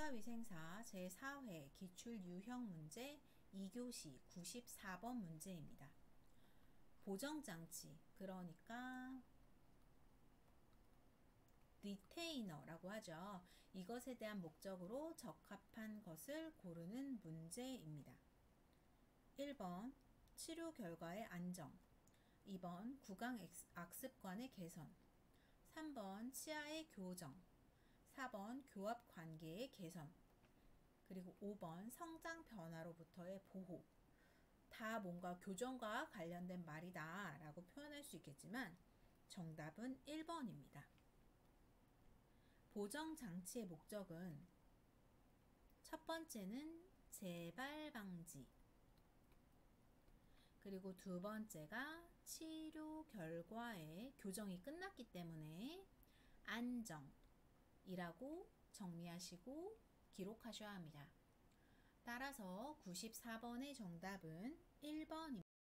치과위생사 제4회 기출 유형 문제 2교시 94번 문제입니다. 보정장치 그러니까 리테이너라고 하죠. 이것에 대한 목적으로 적합한 것을 고르는 문제입니다. 1번 치료 결과의 안정 2번 구강 악습관의 개선 3번 치아의 교정 4번 교합 관계의 개선 그리고 5번 성장 변화로부터의 보호 다 뭔가 교정과 관련된 말이다 라고 표현할 수 있겠지만 정답은 1번입니다. 보정 장치의 목적은 첫 번째는 재발 방지 그리고 두 번째가 치료 결과에 교정이 끝났기 때문에 안정 이라고 정리하시고 기록하셔야 합니다. 따라서 94번의 정답은 1번입니다.